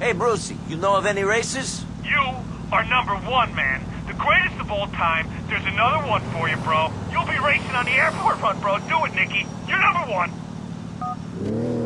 Hey, Brucie, you know of any races? You are number one, man. The greatest of all time. There's another one for you, bro. You'll be racing on the airport run, bro. Do it, Nicky. You're number one.